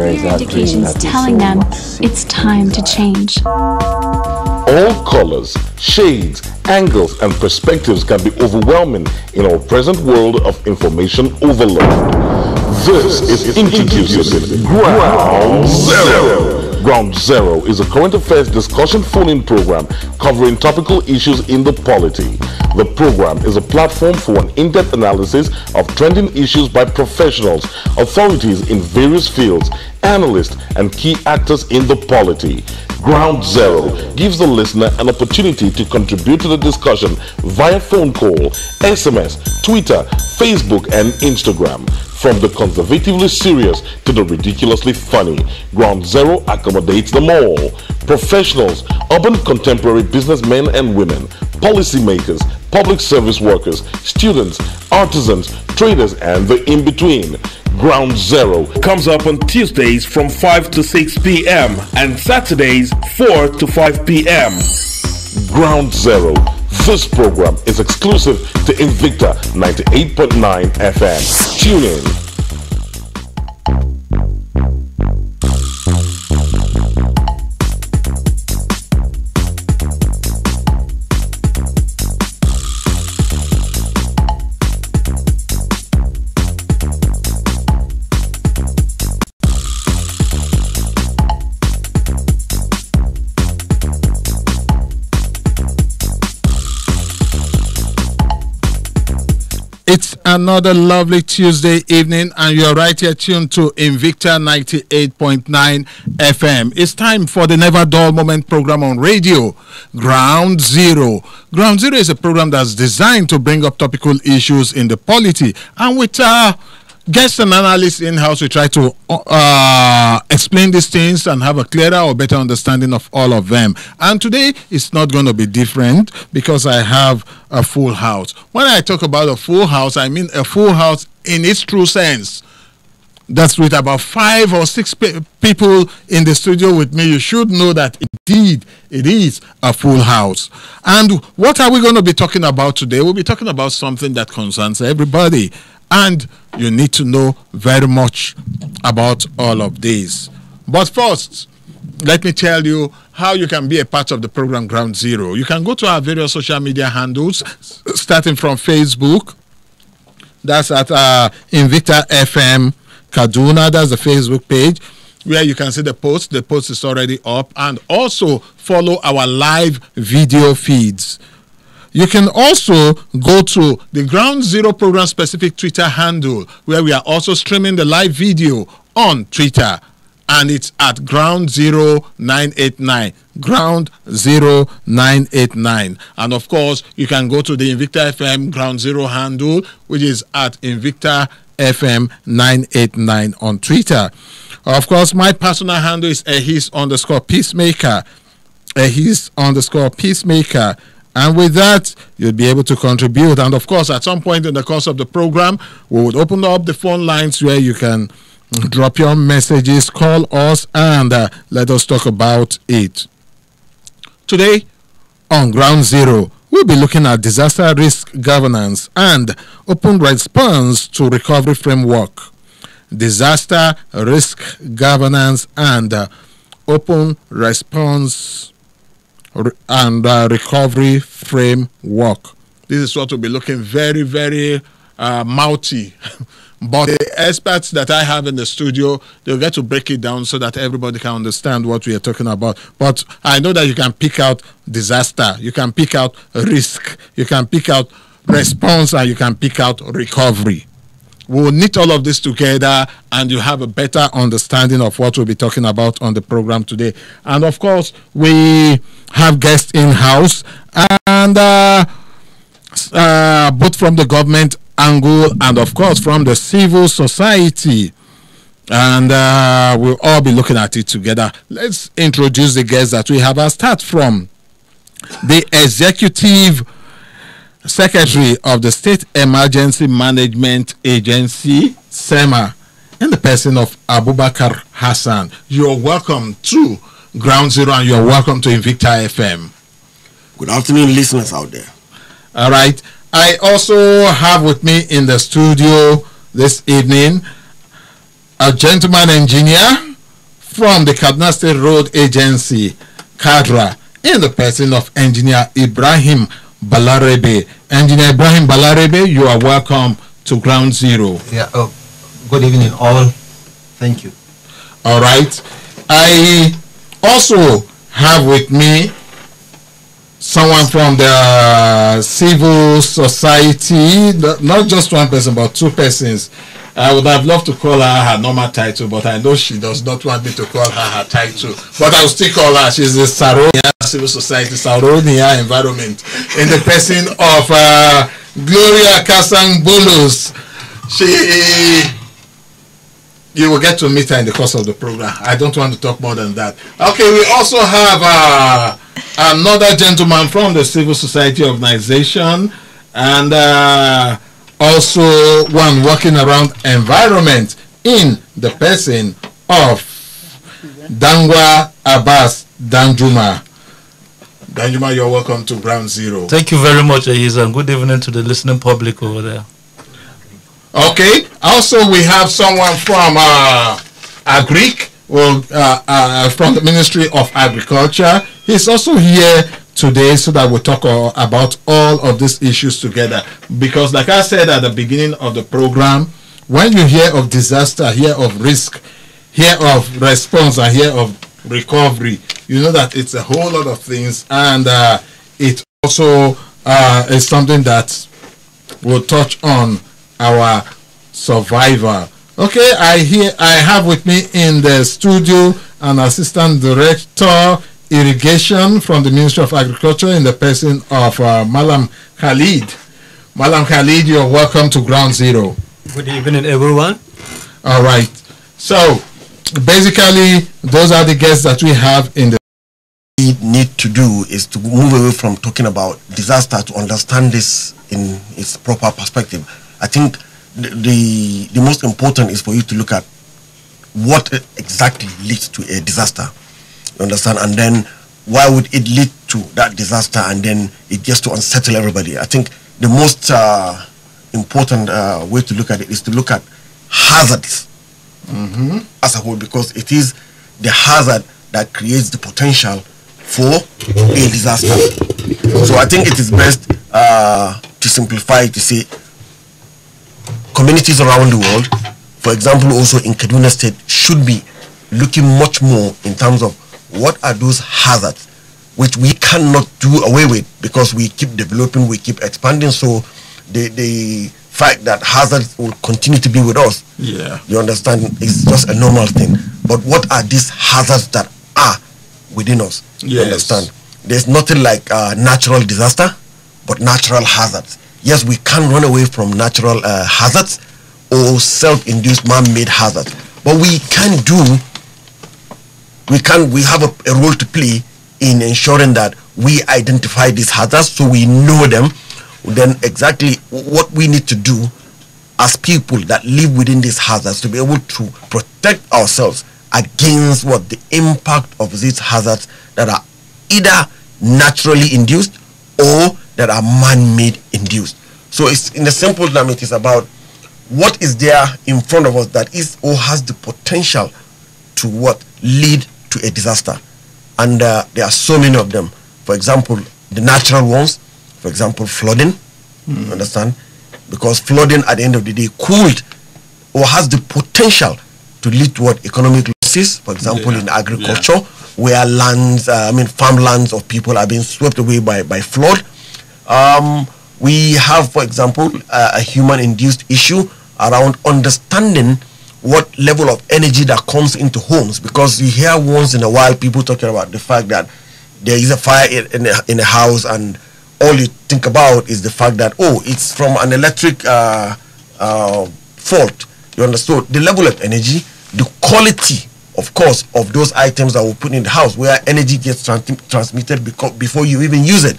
indications telling them it's time to change. All colors, shades, angles, and perspectives can be overwhelming in our present world of information overload. This is introducing Ground Zero. Ground Zero is a current affairs discussion phone-in program covering topical issues in the polity. The program is a platform for an in-depth analysis of trending issues by professionals, authorities in various fields, analysts, and key actors in the polity. Ground Zero gives the listener an opportunity to contribute to the discussion via phone call, SMS, Twitter, Facebook, and Instagram. From the conservatively serious to the ridiculously funny, Ground Zero accommodates them all. Professionals, urban contemporary businessmen and women, policymakers, public service workers, students, artisans, traders, and the in between. Ground Zero comes up on Tuesdays from 5 to 6 p.m. and Saturdays 4 to 5 p.m. Ground Zero. This program is exclusive to Invicta 98.9 FM. Tune in. Another lovely Tuesday evening, and you're right here tuned to Invicta 98.9 FM. It's time for the Never Dull Moment program on radio, Ground Zero. Ground Zero is a program that's designed to bring up topical issues in the polity, and with uh, guests and analysts in house, we try to uh, explain these things and have a clearer or better understanding of all of them. And today it's not going to be different because I have a full house. When I talk about a full house, I mean a full house in its true sense. That's with about five or six pe- people in the studio with me. You should know that indeed it is a full house. And what are we going to be talking about today? We'll be talking about something that concerns everybody and you need to know very much about all of these. But first, let me tell you how you can be a part of the program Ground Zero. You can go to our various social media handles, starting from Facebook. That's at uh, FM Kaduna. That's the Facebook page where you can see the post. The post is already up. And also follow our live video feeds. You can also go to the Ground Zero program specific Twitter handle where we are also streaming the live video on Twitter and it's at ground 0989 ground 0989 and of course you can go to the invicta fm ground zero handle which is at invicta fm 989 on twitter of course my personal handle is ehis underscore peacemaker ehis underscore peacemaker and with that, you'll be able to contribute. And of course, at some point in the course of the program, we would open up the phone lines where you can drop your messages, call us, and uh, let us talk about it. Today, on Ground Zero, we'll be looking at disaster risk governance and open response to recovery framework. Disaster risk governance and uh, open response and uh, recovery framework. This is what we'll be looking very, very uh, mouthy. but the experts that I have in the studio, they'll get to break it down so that everybody can understand what we are talking about. But I know that you can pick out disaster, you can pick out risk, you can pick out response, and you can pick out recovery we'll knit all of this together and you have a better understanding of what we'll be talking about on the program today. And of course, we have guests in house and uh, uh, both from the government angle and of course from the civil society. And uh, we'll all be looking at it together. Let's introduce the guests that we have. I'll start from the executive Secretary of the State Emergency Management Agency, SEMA, in the person of Abubakar Hassan. You're welcome to Ground Zero and you're welcome to Invicta FM. Good afternoon, listeners out there. All right. I also have with me in the studio this evening a gentleman engineer from the Kaduna State Road Agency, Kadra, in the person of engineer Ibrahim Balarabe. Engineer Ibrahim Balarabe, you are welcome to Ground Zero. Yeah, oh, good evening all. Thank you. All right. I also have with me someone from the civil society, not just one person, but two persons. I would have loved to call her her normal title, but I know she does not want me to call her her title. But I'll still call her. She's the Saronia Civil Society, Saronia Environment, in the person of uh, Gloria Kasang Bulus. She you will get to meet her in the course of the program. I don't want to talk more than that. Okay, we also have uh, another gentleman from the civil society organization and uh, also one working around environment in the person of Dangwa Abbas Danjuma. Danjuma, you're welcome to Ground Zero. Thank you very much, Ayiz, and good evening to the listening public over there. Okay. Also, we have someone from uh, Agric, well, uh, uh, from the Ministry of Agriculture. He's also here today so that we'll talk uh, about all of these issues together. Because, like I said at the beginning of the program, when you hear of disaster, hear of risk, hear of response, and hear of recovery, you know that it's a whole lot of things, and uh, it also uh, is something that we'll touch on our survivor. Okay, I hear I have with me in the studio an assistant director irrigation from the Ministry of Agriculture in the person of uh, Malam Khalid. Malam Khalid, you're welcome to Ground Zero. Good evening, everyone. All right. So, basically, those are the guests that we have in the we need to do is to move away from talking about disaster to understand this in its proper perspective. I think the, the, the most important is for you to look at what exactly leads to a disaster. You understand? And then why would it lead to that disaster and then it gets to unsettle everybody? I think the most uh, important uh, way to look at it is to look at hazards as a whole because it is the hazard that creates the potential for a disaster. So I think it is best uh, to simplify to say communities around the world, for example, also in Kaduna State, should be looking much more in terms of what are those hazards which we cannot do away with because we keep developing, we keep expanding. So the the fact that hazards will continue to be with us, Yeah. you understand, is just a normal thing. But what are these hazards that are within us? You understand? There's nothing like uh, natural disaster, but natural hazards. Yes, we can run away from natural uh, hazards or self-induced man-made hazards, but we can do. We can. We have a, a role to play in ensuring that we identify these hazards so we know them. Then exactly what we need to do as people that live within these hazards to be able to protect ourselves against what the impact of these hazards that are either naturally induced or that are man-made induced. So it's in the simple term, it is about what is there in front of us that is or has the potential to what lead to a disaster. And uh, there are so many of them. For example, the natural ones, for example, flooding. You understand? Because flooding at the end of the day could or has the potential to lead to what economic losses, for example, Yeah, in agriculture, where lands, uh, I mean, farmlands of people are being swept away by, by flood. Um, we have, for example, uh, a human-induced issue around understanding what level of energy that comes into homes because you hear once in a while people talking about the fact that there is a fire in, a, in a house and all you think about is the fact that oh it's from an electric uh, uh, fault. You understood? The level of energy the quality of course of those items that we put in the house where energy gets tran- transmitted before you even use it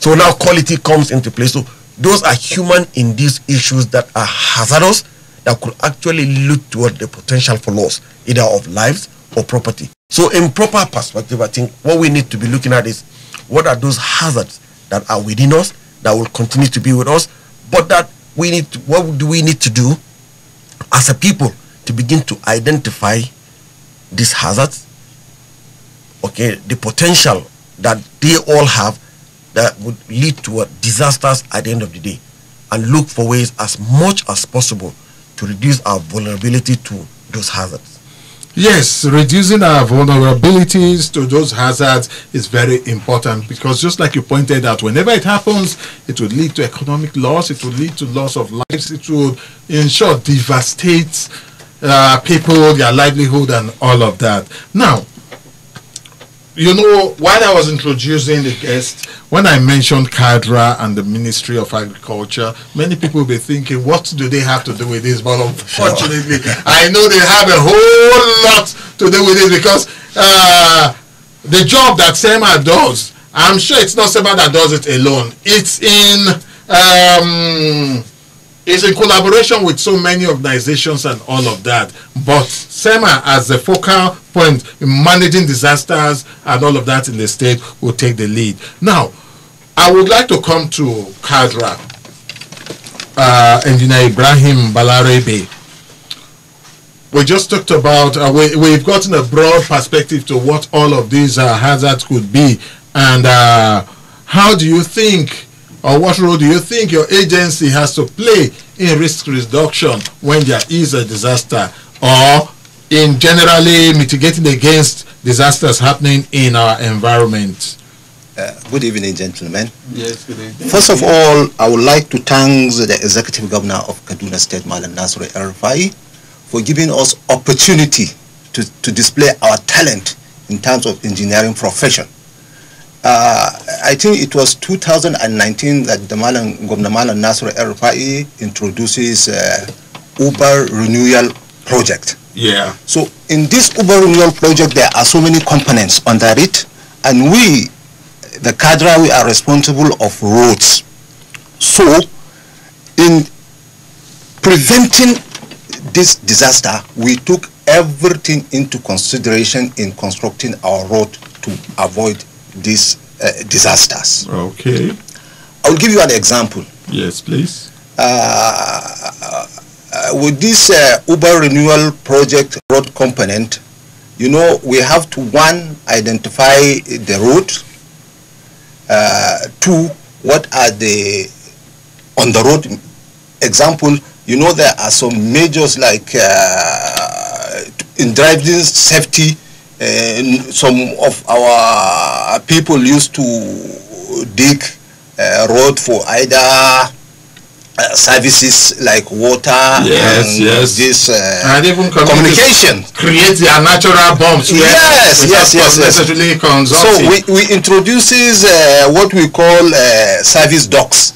so now quality comes into play. So those are human induced issues that are hazardous that could actually lead toward the potential for loss, either of lives or property. So in proper perspective, I think what we need to be looking at is what are those hazards that are within us that will continue to be with us, but that we need to, what do we need to do as a people to begin to identify these hazards, okay, the potential that they all have that would lead to disasters at the end of the day, and look for ways as much as possible to reduce our vulnerability to those hazards. Yes, reducing our vulnerabilities to those hazards is very important because just like you pointed out, whenever it happens, it would lead to economic loss, it would lead to loss of lives, it would, in short, devastate uh, people, their livelihood, and all of that. Now, you know, while I was introducing the guest, when I mentioned CADRA and the Ministry of Agriculture, many people will be thinking, what do they have to do with this? But unfortunately, I know they have a whole lot to do with it because uh, the job that SEMA does, I'm sure it's not SEMA that does it alone. It's in um, it's in collaboration with so many organizations and all of that. But SEMA, as the focal point in managing disasters and all of that in the state, will take the lead. Now, I would like to come to KADRA, uh, Engineer Ibrahim Balarabe. We just talked about, uh, we, we've gotten a broad perspective to what all of these uh, hazards could be. And uh, how do you think or what role do you think your agency has to play in risk reduction when there is a disaster or in generally mitigating against disasters happening in our environment? Uh, good evening, gentlemen. Yes, good evening. First of all, I would like to thank the Executive Governor of Kaduna State, Malam Nasir El-Rufai, for giving us opportunity to, to display our talent in terms of engineering profession. Uh, I think it was 2019 that the Malam, Governor Malam Nasir El-Rufai introduces uh, Urban Renewal Project. Yeah. So in this Urban renewal project, there are so many components under it, and we, the KADRA, we are responsible of roads. So in preventing this disaster, we took everything into consideration in constructing our road to avoid these uh, disasters. Okay. I will give you an example. Yes, please. Uh, uh, with this uh, Urban renewal project road component, you know, we have to one, identify the road, uh, two, what are the, on the road, example, you know, there are some measures like uh, in driving safety, uh, some of our people used to dig uh, road for either uh, services like water Yes, and yes. this uh, And even communication. create their natural bombs. Yes, yes, yes, yes. So we, we introduces uh, what we call uh, service ducts.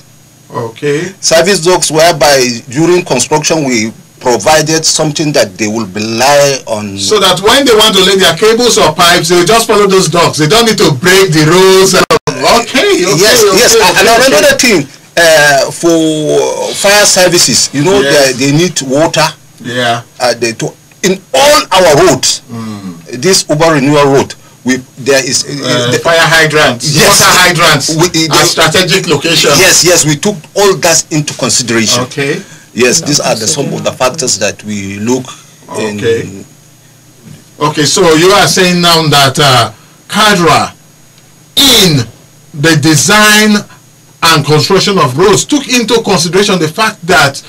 okay. Service ducts whereby during construction we provided something that they will rely on. So that when they want to lay their cables or pipes, they will just follow those dogs. They don't need to break the rules. and- Okay, okay, yes, okay, yes. okay, and okay. another thing, uh, for fire services, you know, Yes. they, they need water. Yeah. Uh, they to, in all our roads, this Urban renewal road, we there is uh, the- fire hydrants, Yes. water hydrants, We- at they- strategic location Yes, yes, we took all that into consideration. Okay. Yes, these are the some of the factors that we look Okay. in. Okay, so you are saying now that uh, CADRA, in the design and construction of roads, took into consideration the fact that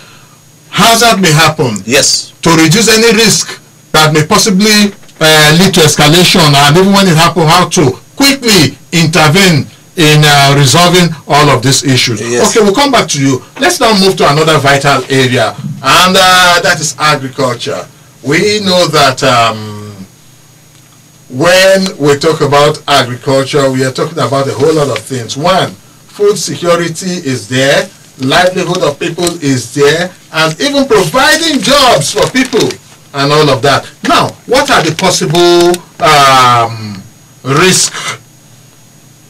hazard may happen Yes, to reduce any risk that may possibly uh, lead to escalation and even when it happens, how to quickly intervene in uh, resolving all of these issues. Yes. Okay, we'll come back to you. Let's now move to another vital area, and uh, that is agriculture. We know that um, when we talk about agriculture, we are talking about a whole lot of things. One, food security is there, livelihood of people is there, and even providing jobs for people and all of that. Now, what are the possible um, risks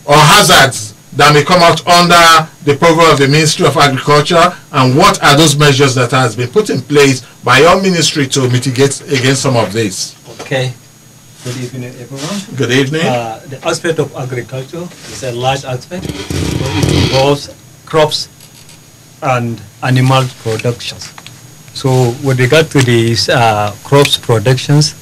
or hazards that may come out under the program of the Ministry of Agriculture, and what are those measures that has been put in place by your ministry to mitigate against some of this? Okay. Good evening, everyone. Good evening. Uh, the aspect of agriculture is a large aspect. So it involves crops and animal productions. So with regard to the uh, crops productions,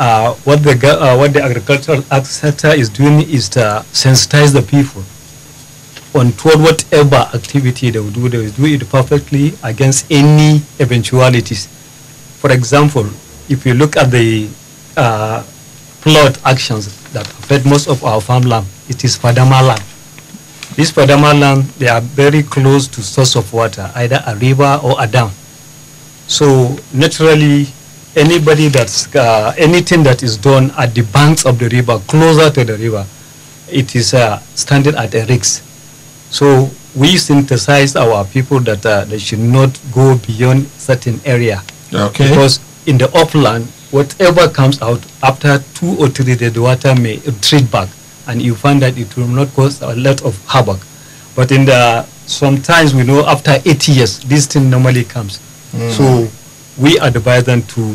uh, what the uh, what the agricultural sector is doing is to sensitize the people on toward whatever activity they will do. They will do it perfectly against any eventualities. For example, if you look at the uh, flood actions that affect most of our farmland, it is Fadama land. This Fadama land, they are very close to source of water, either a river or a dam. So naturally, anybody that's uh, anything that is done at the banks of the river, closer to the river, it is uh, standing at a risk. So we synthesize our people that uh, they should not go beyond certain area. Okay. Because in the upland, whatever comes out after two or three days, the water may retreat back, and you find that it will not cause a lot of havoc. But in the sometimes we know after eight years, this thing normally comes. So we advise them to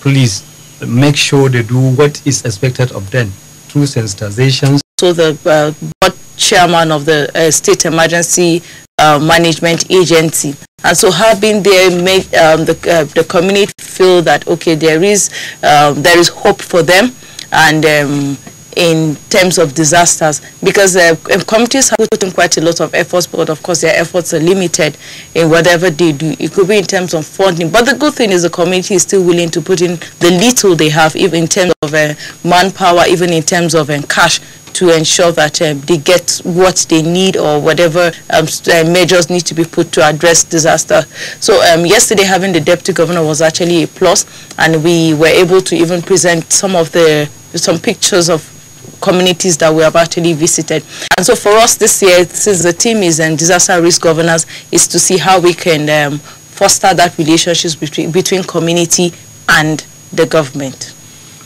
please make sure they do what is expected of them through sensitizations. So the uh, board chairman of the uh, state emergency uh, management agency and so having there made um, the, uh, the community feel that okay there is um, there is hope for them and um, in terms of disasters because uh, um, communities have put in quite a lot of efforts but of course their efforts are limited in whatever they do it could be in terms of funding but the good thing is the community is still willing to put in the little they have even in terms of uh, manpower even in terms of uh, cash to ensure that um, they get what they need or whatever um, uh, measures need to be put to address disaster. So um, yesterday having the deputy governor was actually a plus and we were able to even present some of the some pictures of communities that we have actually visited. And so for us this year, since the team is um, disaster risk governance, is to see how we can um, foster that relationships between, between community and the government.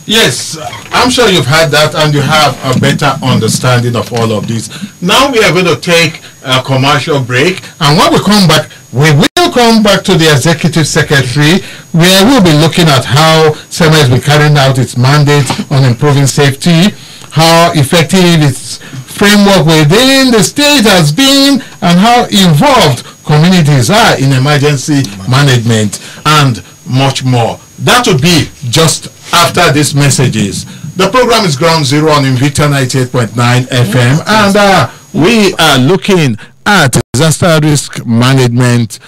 Yes, I'm sure you've had that and you have a better understanding of all of this. Now we are going to take a commercial break and when we come back, we will come back to the executive secretary where we'll be looking at how SEMA has been carrying out its mandate on improving safety, how effective its framework within the state has been and how involved communities are in emergency management and much more. That would be just after these messages. The program is Ground Zero on Invicta 98.9 FM and uh, we are looking at disaster risk management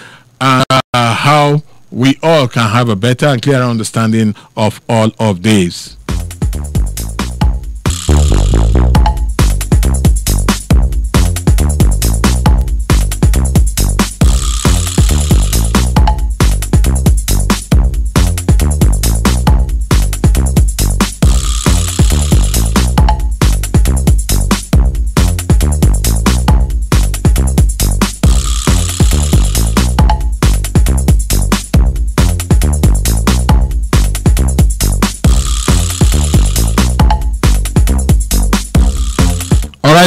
and uh, how we all can have a better and clearer understanding of all of these.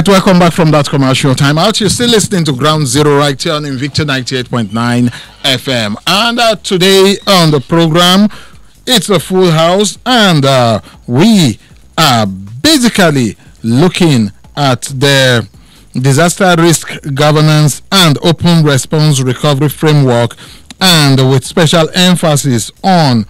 Right, welcome back from that commercial time out. You're still listening to Ground Zero right here on Invicta 98.9 FM. And uh, today on the program, it's a full house, and uh, we are basically looking at the disaster risk governance and open response recovery framework, and with special emphasis on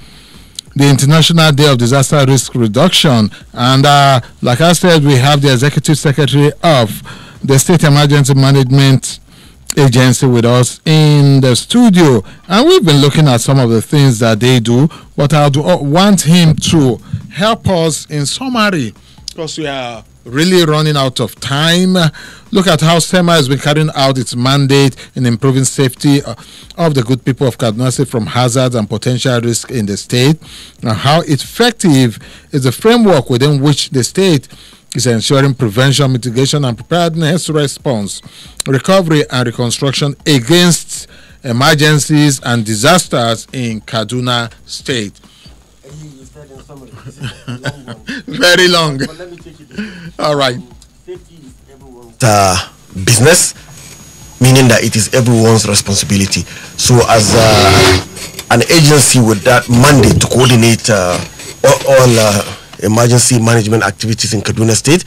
the International Day of Disaster Risk Reduction. And uh, like I said, we have the Executive Secretary of the State Emergency Management Agency with us in the studio. And we've been looking at some of the things that they do, but I do want him to help us in summary because we are really running out of time. Look at how SEMA has been carrying out its mandate in improving safety uh, of the good people of Kaduna State from hazards and potential risk in the state, and how effective is the framework within which the state is ensuring prevention, mitigation, and preparedness response, recovery, and reconstruction against emergencies and disasters in Kaduna State. Very long. All right. uh, business, meaning that it is everyone's responsibility. So, as uh, an agency with that mandate to coordinate uh, all, all uh, emergency management activities in Kaduna State,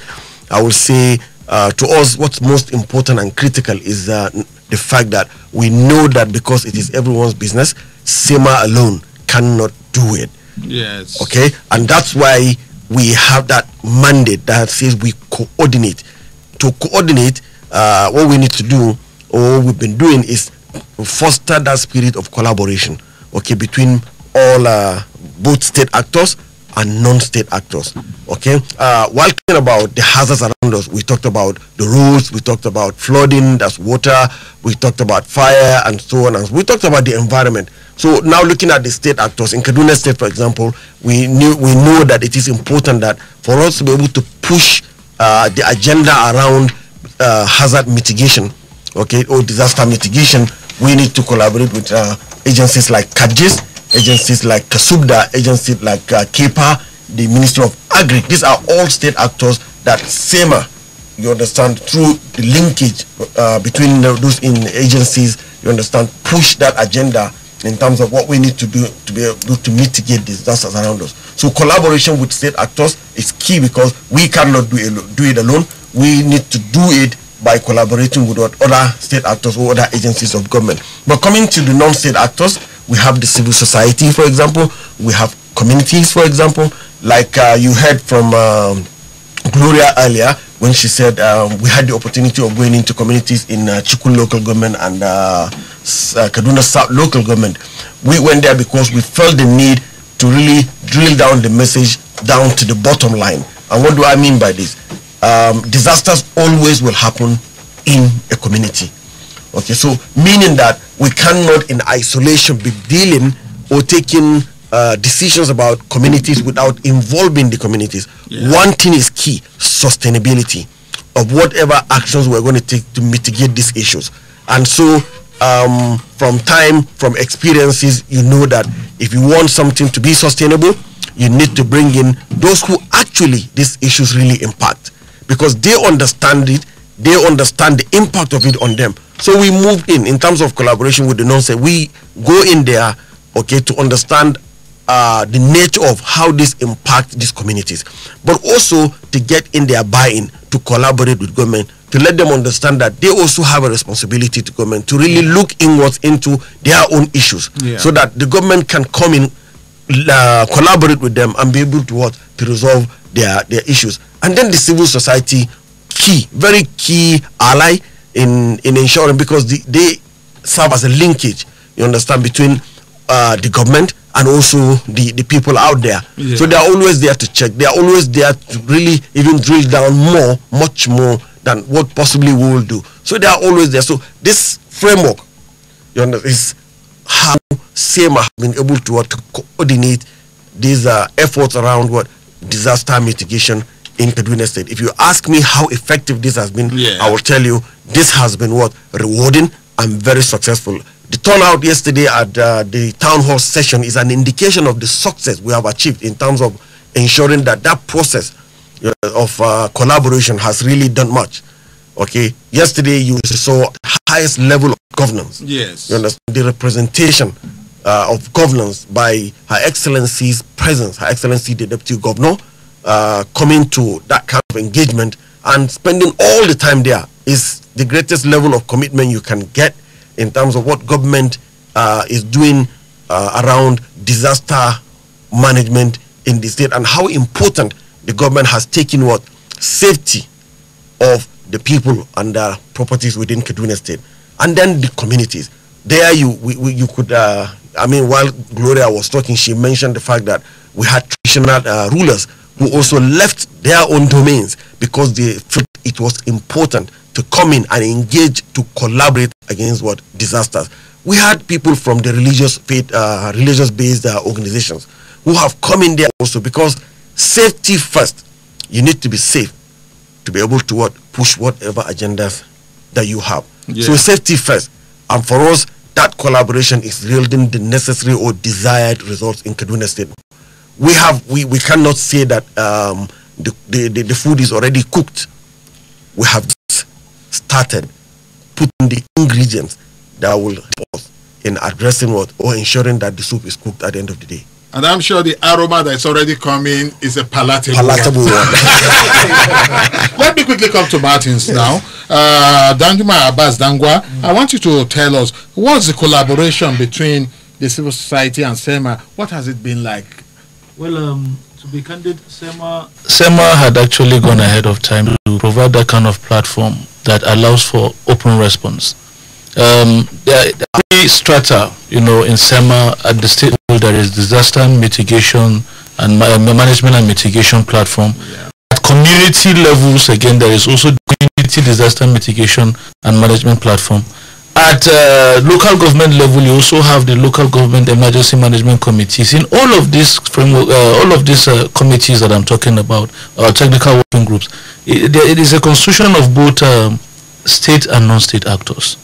I will say uh, to us what's most important and critical is uh, the fact that we know that because it is everyone's business, SEMA alone cannot do it. Yes. Okay, and that's why we have that mandate that says we coordinate. To coordinate, uh, what we need to do, or what we've been doing, is foster that spirit of collaboration. Okay, between all uh, both state actors and non-state actors. Okay, uh, while talking about the hazards around us, we talked about the roads, we talked about flooding, that's water, we talked about fire, and so on. And we talked about the environment. So now looking at the state actors in Kaduna State, for example, we knew we know that it is important that for us to be able to push uh, the agenda around uh, hazard mitigation, okay, or disaster mitigation, we need to collaborate with uh, agencies like KADGIS, agencies like KASUPDA, agencies like uh, KEPA, the Ministry of Agri. These are all state actors that SEMA, you understand, through the linkage uh, between those in agencies, you understand, push that agenda in terms of what we need to do to be able to mitigate disasters around us. So collaboration with state actors is key because we cannot do it, do it alone. We need to do it by collaborating with other state actors or other agencies of government. But coming to the non-state actors, we have the civil society, for example. We have communities, for example. Like uh, you heard from um, Gloria earlier when she said um, we had the opportunity of going into communities in uh, Chikun local government and uh, uh, Kaduna South local government. We went there because we felt the need to really drill down the message down to the bottom line. And what do I mean by this? Um, disasters always will happen in a community. Okay, so meaning that we cannot in isolation be dealing or taking uh, decisions about communities without involving the communities. Yeah. One thing is key sustainability of whatever actions we're going to take to mitigate these issues. And so, um, from time, from experiences, you know that if you want something to be sustainable, you need to bring in those who actually these issues really impact because they understand it, they understand the impact of it on them. So we move in in terms of collaboration with the non-state. We go in there, okay, to understand uh, the nature of how this impacts these communities, but also to get in their buy-in to collaborate with government to let them understand that they also have a responsibility to government to really look inwards into their own issues, yeah. so that the government can come in, uh, collaborate with them, and be able to what to resolve their their issues. And then the civil society, key, very key ally in in ensuring because the, they serve as a linkage. You understand between uh, the government and also the, the people out there. Yeah. So they are always there to check. They are always there to really even drill down more, much more than what possibly we will do. So they are always there. So this framework, you know, is how SEMA have been able to, to coordinate these uh, efforts around what disaster mitigation in Kaduna State. If you ask me how effective this has been, yeah. I will tell you this has been what rewarding and very successful. The turnout yesterday at uh, the town hall session is an indication of the success we have achieved in terms of ensuring that that process uh, of uh, collaboration has really done much. Okay, yesterday you saw highest level of governance. Yes, you understand the representation uh, of governance by Her Excellency's presence, Her Excellency the Deputy Governor, uh, coming to that kind of engagement and spending all the time there is the greatest level of commitment you can get in terms of what government uh, is doing uh, around disaster management in the state and how important the government has taken what safety of the people and their properties within Kaduna State, and then the communities. There, you we, we, you could. Uh, I mean, while Gloria was talking, she mentioned the fact that we had traditional uh, rulers who also left their own domains because they felt it was important to come in and engage to collaborate against what disasters. We had people from the religious faith, uh, religious-based uh, organizations who have come in there also because safety first. You need to be safe to be able to what push whatever agendas that you have. Yeah. So safety first, and for us, that collaboration is yielding the necessary or desired results in Kaduna State. We have we, we cannot say that um, the, the, the, food is already cooked. We have started putting the ingredients that will help in addressing what or ensuring that the soup is cooked at the end of the day. And I'm sure the aroma that's already coming is a palatable, palatable one. one. Let me quickly come to Martins yes. now. Uh, Danjuma Abbas Dangwa, mm. I want you to tell us what's the collaboration between the civil society and SEMA. What has it been like? Well, um, to be candid, SEMA SEMA had actually gone ahead of time to provide that kind of platform that allows for open response. Um, there, are three strata, you know, in SEMA at the state level. There is disaster mitigation and management and mitigation platform. Yeah. At community levels, again, there is also community disaster mitigation and management platform. At uh, local government level, you also have the local government emergency management committees. In all of these framework, uh, all of these uh, committees that I'm talking about, or technical working groups, it, it is a constitution of both um, state and non-state actors.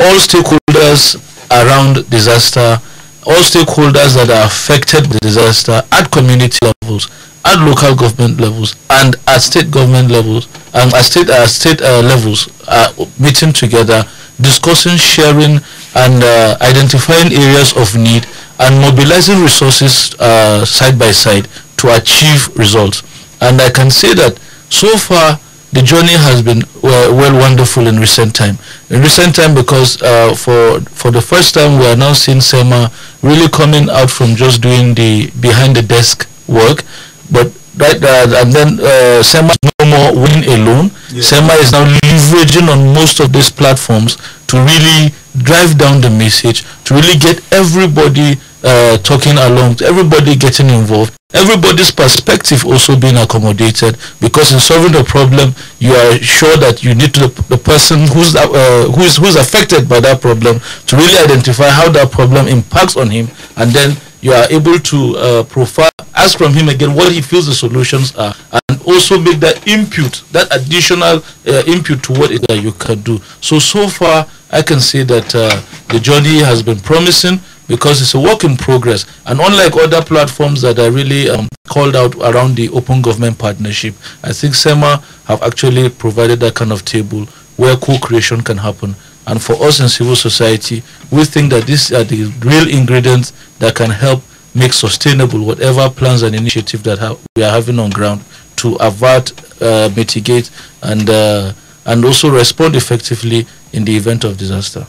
All stakeholders around disaster, all stakeholders that are affected by disaster at community levels, at local government levels, and at state government levels, and at state, uh, state uh, levels, are meeting together discussing, sharing, and uh, identifying areas of need and mobilizing resources uh, side by side to achieve results. And I can say that so far the journey has been well, well wonderful in recent time. In recent time because uh, for for the first time we are now seeing SEMA really coming out from just doing the behind the desk work, but right uh, and then uh, SEMA is no more winning alone. Yeah. SEMA is now leveraging on most of these platforms to really drive down the message, to really get everybody uh, talking along, everybody getting involved, everybody's perspective also being accommodated because in solving the problem you are sure that you need to the, the person who's uh, who's who's affected by that problem to really identify how that problem impacts on him and then you are able to uh, profile, ask from him again what he feels the solutions are, and also make that input, that additional uh, input to what that you can do. So, so far, I can say that uh, the journey has been promising because it's a work in progress. And unlike other platforms that are really um, called out around the open government partnership, I think SEMA have actually provided that kind of table where co-creation can happen and for us in civil society, we think that these are the real ingredients that can help make sustainable whatever plans and initiatives that we are having on ground to avert, uh, mitigate, and uh, and also respond effectively in the event of disaster.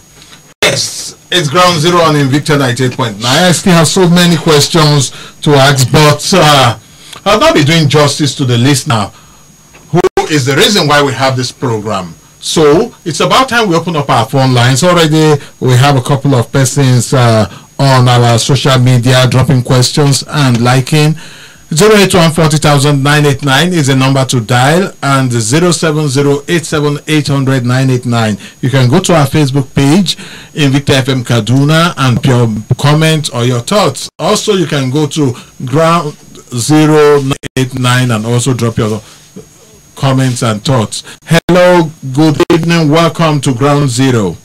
Yes, it's ground zero on Invicta 98.9. I still have so many questions to ask, but uh, I'll not be doing justice to the listener who is the reason why we have this program. So it's about time we open up our phone lines. Already we have a couple of persons uh, on our social media dropping questions and liking. 081400989 is the number to dial and 07087800989. You can go to our Facebook page, Invicta FM Kaduna, and your comment or your thoughts. Also, you can go to ground 089 and also drop your comments and thoughts. Hello, good evening, welcome to Ground Zero.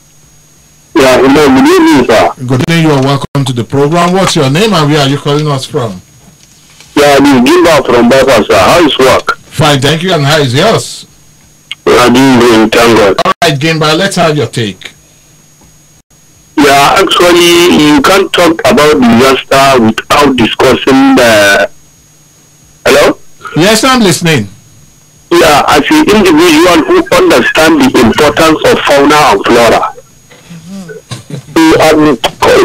Yeah, hello, good evening, sir. Good evening, you are welcome to the program. What's your name and where are you calling us from? Yeah, this is Gimba from Baba, sir. How is work? Fine, thank you, and how is yours? I'm doing thank God. All right, Gimba, let's have your take. Yeah, actually, you can't talk about disaster without discussing the... Hello? Yes, I'm listening yeah, as an individual who understands the importance of fauna and flora. Um,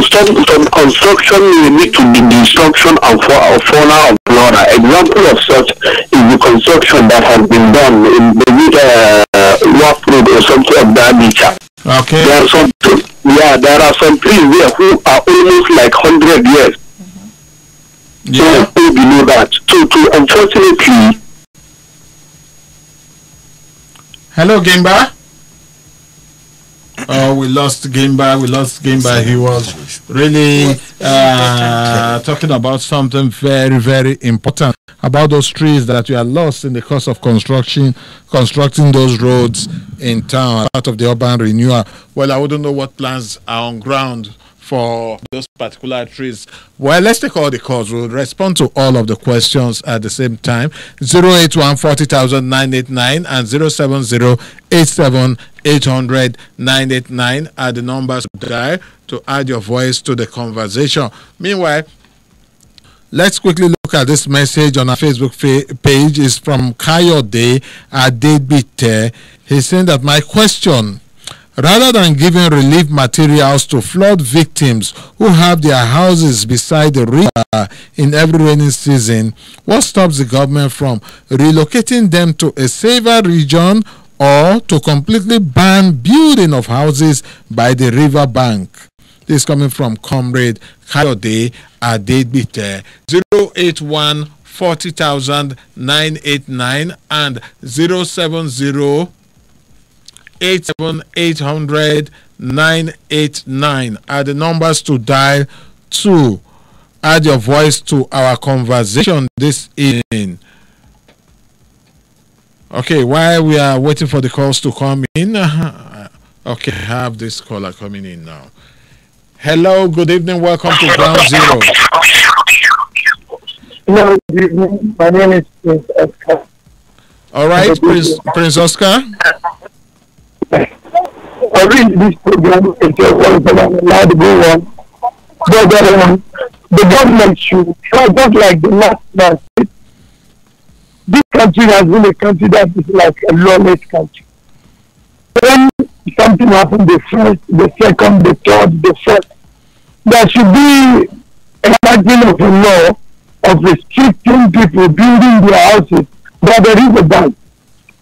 some, some construction will lead to the destruction of, of fauna and flora. Example of such is the construction that has been done in the uh, rough road or something of that nature. Okay. There are some, yeah, there are some trees there who are almost like hundred years. Mm-hmm. Yeah. So below that. So, to unfortunately, Hello, Gimba. Oh, we lost Gameba. We lost Gameba. He was really uh, talking about something very, very important about those trees that we are lost in the course of construction, constructing those roads in town, part of the urban renewal. Well, I wouldn't know what plans are on ground for those particular trees. Well, let's take all the calls. We'll respond to all of the questions at the same time. 081 and 070 are the numbers there to add your voice to the conversation. Meanwhile, Let's quickly look at this message on our Facebook page. It's from Kayode Adebite. He's saying that my question Rather than giving relief materials to flood victims who have their houses beside the river in every rainy season, what stops the government from relocating them to a safer region or to completely ban building of houses by the river bank? This is coming from Comrade Kayode Adebite 081 40989 and 070 87800 989 are the numbers to dial to add your voice to our conversation this evening. Okay, while we are waiting for the calls to come in, okay, I have this caller coming in now. Hello, good evening, welcome to Ground Zero. Hello, good evening. My name is Prince Oscar. All right, Prince, Prince Oscar. Read this program a one that I'm allowed to go on. The government should try just like the last man. This country has been a country that is like a lawless country. When something happens, the first, the second, the third, the fourth, there should be a margin of a law of restricting people building their houses, but there is a ban.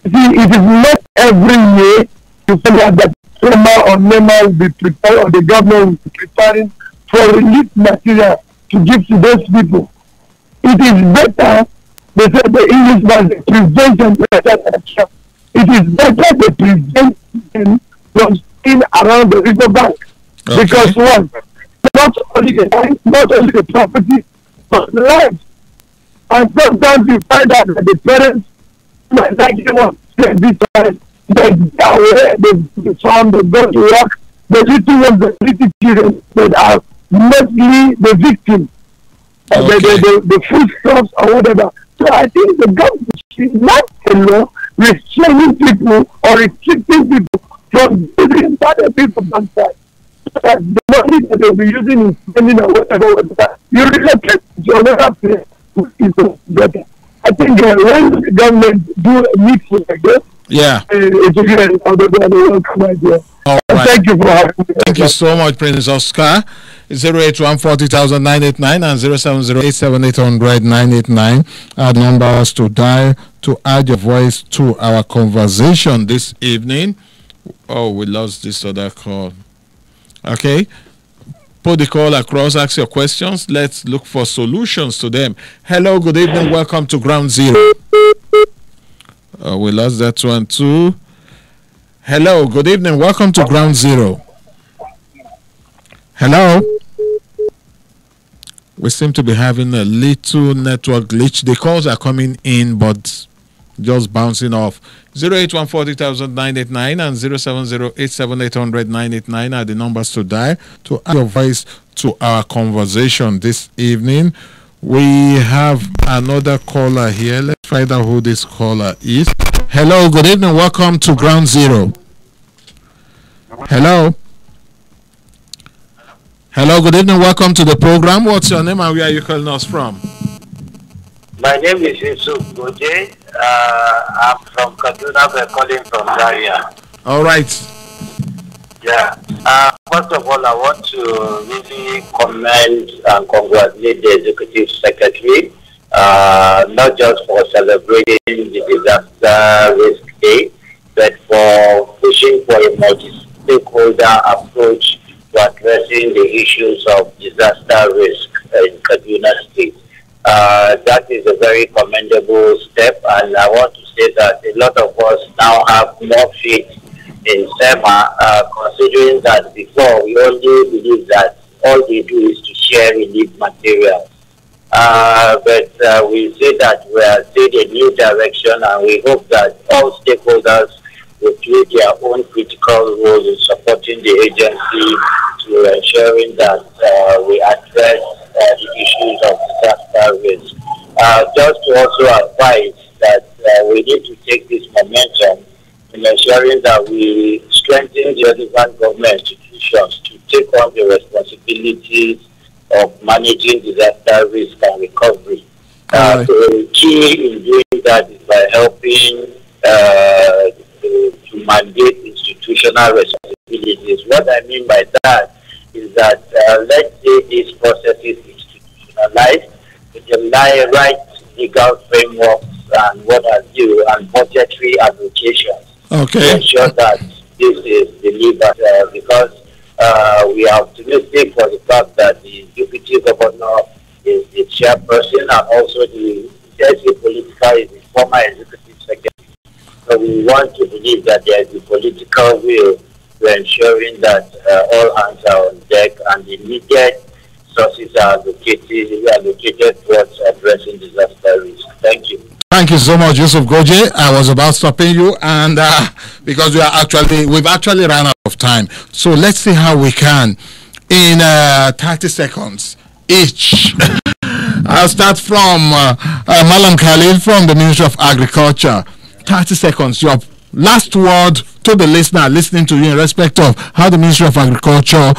See, it is not every year to say that SEMA or NEMA will be prepared or the government will be preparing for relief material to give to those people. It is better, they say the English man, the prevention better action. It is better to prevent them from staying around the river bank. Okay. Because one, not only the life, not only the property, but the life. And sometimes you find out that the parents might like them on this time they aware, they, they found the go work, the little ones, the little children that are mostly the victims, uh, okay. the, the, the, the foodstuffs or whatever. So I think the government should not allow restraining people or restricting people from building other people outside. That the money that they'll be using in spending or whatever, whatever you relocate to another place is better. I think uh, when the government do a like this, yeah. It's again, welcome idea. All right. Thank you for having me. Thank you so much, Prince Oscar. 081400989 and 07087800989 are numbers to dial to add your voice to our conversation this evening. Oh, we lost this other call. Okay. Put the call across, ask your questions. Let's look for solutions to them. Hello, good evening. Welcome to Ground Zero. Uh, we lost that one too. Hello, good evening. Welcome to Ground Zero. Hello. We seem to be having a little network glitch. The calls are coming in, but just bouncing off. 081400989 and 07087800989 are the numbers to dial to add your voice to our conversation this evening. We have another caller here. Let's find out who this caller is. Hello, good evening. Welcome to Ground Zero. Hello. Hello, good evening. Welcome to the program. What's your name and where are you calling us from? My name is Yusuf Goje. Uh, I'm from Kaduna. We're calling from Zaria. All right. Yeah. Uh, first of all, I want to really commend and congratulate the Executive Secretary, uh, not just for celebrating the Disaster Risk Day, but for pushing for a multi-stakeholder approach to addressing the issues of disaster risk in Kaduna State. Uh, that is a very commendable step, and I want to say that a lot of us now have more faith in SEMA, uh, considering that before we only believe that all they do is to share relief materials. Uh, but uh, we say that we are taking a new direction and we hope that all stakeholders will play their own critical role in supporting the agency to ensuring that uh, we address uh, the issues of disaster risk. Uh, just to also advise that we need to take this momentum in ensuring that we strengthen the relevant government institutions to take on the responsibilities of managing disaster risk and recovery. Uh, so the key in doing that is by helping uh, to, to mandate institutional responsibilities. What I mean by that is that uh, let's say these processes institutionalized with the right legal frameworks and what have you, and budgetary allocations okay. to ensure that this is delivered uh, because uh, we are optimistic for the fact that the deputy governor is the chairperson and also the executive political is the former executive secretary. So we want to believe that there is the political will to ensuring that uh, all hands are on deck and the sources are allocated, allocated towards addressing disaster risk. Thank you. Thank you so much, Yusuf Goje. I was about stopping you, and uh, because we are actually we've actually run out of time, so let's see how we can in uh, 30 seconds each. I'll start from uh, uh, Malam Khalil from the Ministry of Agriculture. 30 seconds. Your last word to the listener listening to you in respect of how the Ministry of Agriculture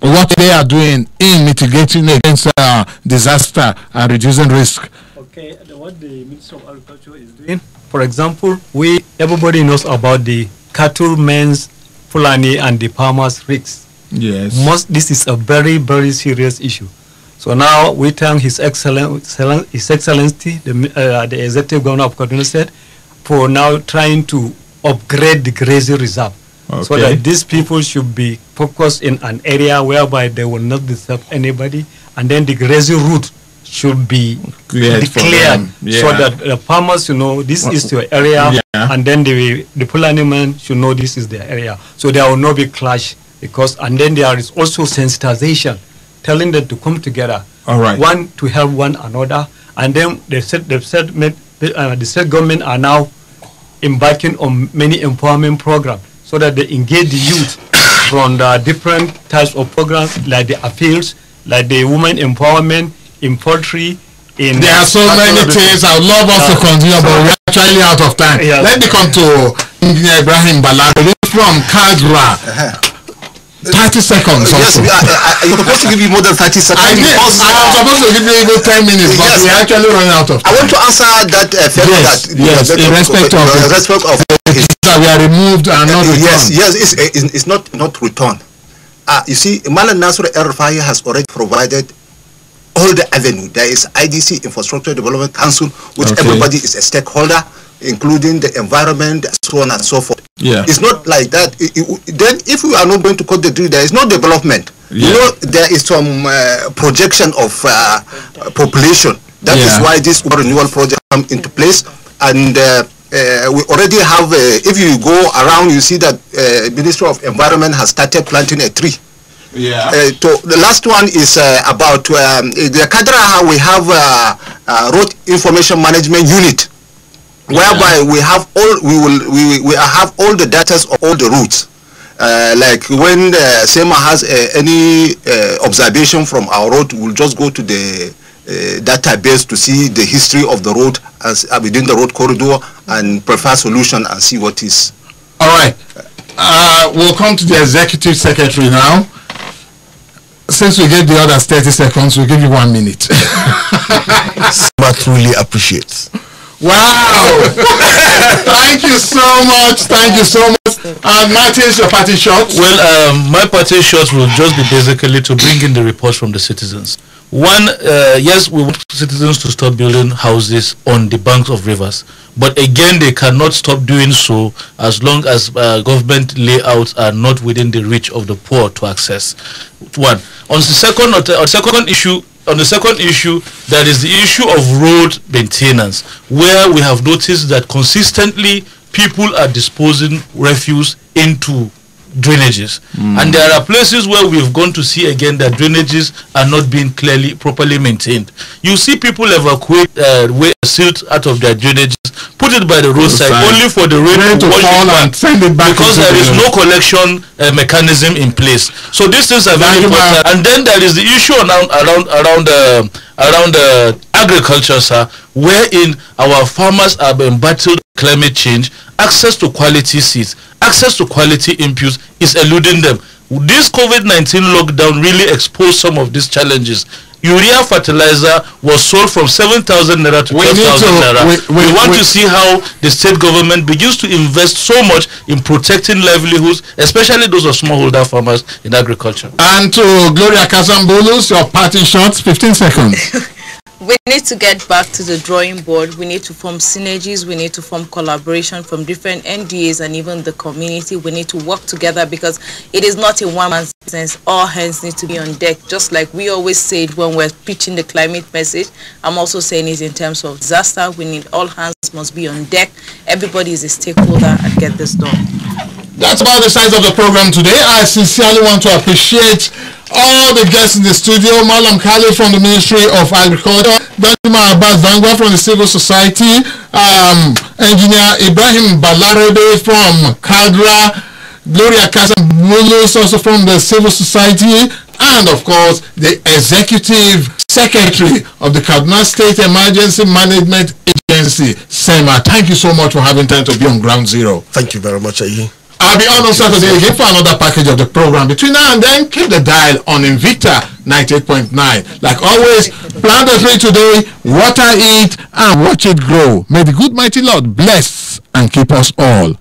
what they are doing in mitigating against uh, disaster and reducing risk. Okay, what the Ministry of Agriculture is doing, for example, we everybody knows about the cattle men's Fulani and the farmers' risks. Yes. Most this is a very very serious issue. So now we thank His Excellency, His Excellency, the, uh, the Executive Governor of Kaduna State, for now trying to upgrade the grazing reserve. Okay. So that these people should be focused in an area whereby they will not disturb anybody, and then the grazing route should be Cleared declared yeah. so that the farmers you know this is your area, Yeah. and then the the Fulani men should know this is their area. So there will not be clash because, and then there is also sensitization, telling them to come together. All right. One to help one another, and then they said the said uh, the state government are now embarking on many empowerment programs so that they engage the youth from the different types of programs like the appeals, like the women empowerment, in poultry, in There are so many things. I would love us to Uh, continue, but we're actually out of time. Yeah. Let me come to Engineer Ibrahim Balarabe from KADRA. 30 seconds. Yes, also. we I, I, you're supposed to give you more than 30 seconds. I did. I was uh, supposed to give you even 10 minutes, but Yes. we're actually running out of time. I want to answer that uh, favor Yes, that yes, in respect of in it. respect of That we are removed and not yes, returned. yes, it's, it's, it's not not returned. Uh, you see, Malam Nasir El-Rufai has already provided all the avenue. There is IDC, Infrastructure Development Council, which Okay. everybody is a stakeholder, including the environment, so on and so forth. Yeah. It's not like that. It- it- then, if we are not going to cut the tree, there is no development. You know, there is some uh, projection of uh, population. That is Yeah. why this renewal project come into place. And uh, uh, we already have, uh, if you go around, you see that uh, Ministry of Environment has started planting a tree. Yeah. Uh, to, the last one is uh, about um, the KADRA. We have uh, uh, road information management unit, whereby we have all we will we, we have all the data of all the routes. Uh, like when uh, SEMA has uh, any uh, observation from our road, we'll just go to the uh, database to see the history of the road as uh, within the road corridor and prefer solution and see what is. All right. Uh, we'll come to the executive secretary now. Since we gave the others 30 seconds, we'll give you one minute. SEMA truly appreciates. wow! Thank you so much. Thank you so much. And Martin's your party shot. Well, um, my party shots will just be basically to bring in the reports from the citizens. One, uh, yes, we want citizens to stop building houses on the banks of rivers, but again, they cannot stop doing so as long as uh, government layouts are not within the reach of the poor to access. One. On the second, on the second issue, on the second issue, there is the issue of road maintenance, where we have noticed that consistently people are disposing refuse into drainages. And there are places where we've gone to see again that drainages are not being clearly properly maintained. You see people evacuate uh, silt out of their drainages put it by the roadside only for the rain Rain to to fall and send it back because there is the- no collection uh, mechanism in place. So these things are very important. and then there is the issue around around around uh, around uh, agriculture sir wherein our farmers are being battled with climate change access to quality seeds access to quality inputs is eluding them this covid-19 lockdown really exposed some of these challenges urea fertilizer was sold from 7,000 naira to 12,000 naira. We, we, we want we, to see how the state government begins to invest so much in protecting livelihoods, especially those of smallholder farmers in agriculture. And to Gloria Kazambulus, your party shots, 15 seconds. we need to get back to the drawing board. We need to form synergies. We need to form collaboration from different MDAs and even the community. We need to work together because it is not a one-man's business. All hands need to be on deck. Just like we always said when we're pitching the climate message, I'm also saying it in terms of disaster. We need all hands must be on deck. Everybody is a stakeholder and get this done. That's about the size of the program today. I sincerely want to appreciate all the guests in the studio, Malam Kali from the Ministry of Agriculture, Dajima Abbas Dangwa from the Civil Society, um, Engineer Ibrahim Balarabe from KADRA, Gloria Mulus also from the Civil Society, and of course the Executive Secretary of the Kaduna State Emergency Management Agency, SEMA. Thank you so much for having time to be on Ground Zero. Thank you very much, Ayi. I'll be on on Saturday again for another package of the program. Between now and then, keep the dial on Invicta 98.9. Like always, plant the tree today, water it, and watch it grow. May the good mighty Lord bless and keep us all.